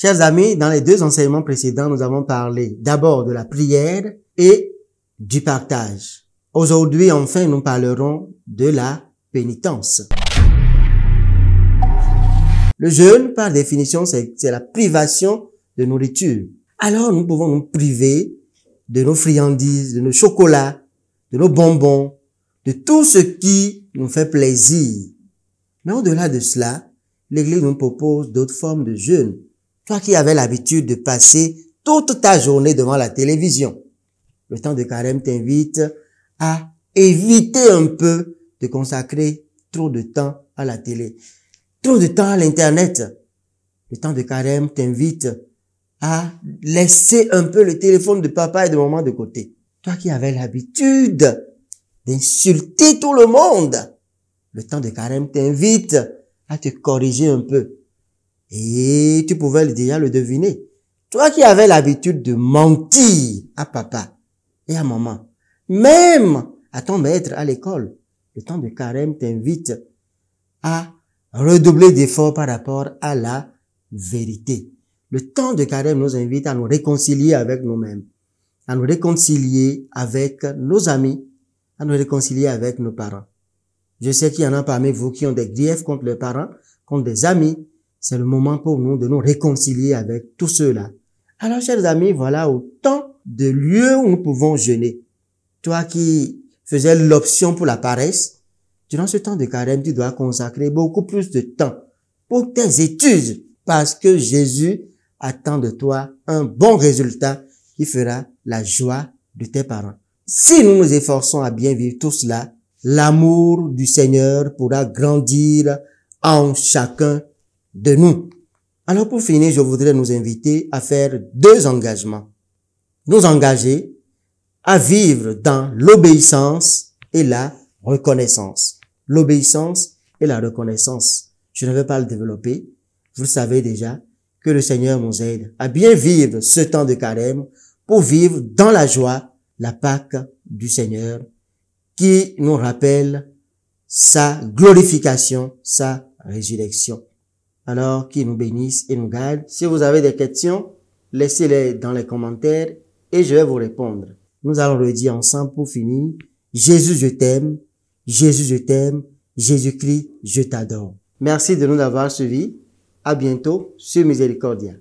Chers amis, dans les deux enseignements précédents, nous avons parlé d'abord de la prière et du partage. Aujourd'hui, enfin, nous parlerons de la pénitence. Le jeûne, par définition, c'est la privation de nourriture. Alors, nous pouvons nous priver de nos friandises, de nos chocolats, de nos bonbons, de tout ce qui nous fait plaisir. Mais au-delà de cela, l'Église nous propose d'autres formes de jeûne. Toi qui avais l'habitude de passer toute ta journée devant la télévision, le temps de carême t'invite à éviter un peu de consacrer trop de temps à la télé, trop de temps à l'internet. Le temps de carême t'invite à laisser un peu le téléphone de papa et de maman de côté. Toi qui avais l'habitude d'insulter tout le monde, le temps de carême t'invite à te corriger un peu. Et tu pouvais déjà le deviner. Toi qui avais l'habitude de mentir à papa et à maman, même à ton maître à l'école, le temps de carême t'invite à redoubler d'efforts par rapport à la vérité. Le temps de carême nous invite à nous réconcilier avec nous-mêmes, à nous réconcilier avec nos amis, à nous réconcilier avec nos parents. Je sais qu'il y en a parmi vous qui ont des griefs contre leurs parents, contre des amis. C'est le moment pour nous de nous réconcilier avec tous ceux-là. Alors, chers amis, voilà autant de lieux où nous pouvons jeûner. Toi qui faisais l'option pour la paresse, durant ce temps de carême, tu dois consacrer beaucoup plus de temps pour tes études parce que Jésus attend de toi un bon résultat qui fera la joie de tes parents. Si nous nous efforçons à bien vivre tout cela, l'amour du Seigneur pourra grandir en chacun de nous. Alors pour finir, je voudrais nous inviter à faire deux engagements. Nous engager à vivre dans l'obéissance et la reconnaissance. L'obéissance et la reconnaissance. Je ne vais pas le développer. Vous savez déjà que le Seigneur nous aide à bien vivre ce temps de carême pour vivre dans la joie la Pâque du Seigneur qui nous rappelle sa glorification, sa résurrection. Alors, qu'il nous bénisse et nous garde. Si vous avez des questions, laissez-les dans les commentaires et je vais vous répondre. Nous allons le dire ensemble pour finir. Jésus, je t'aime. Jésus, je t'aime. Jésus-Christ, je t'adore. Merci de nous avoir suivis. À bientôt sur Miséricordia.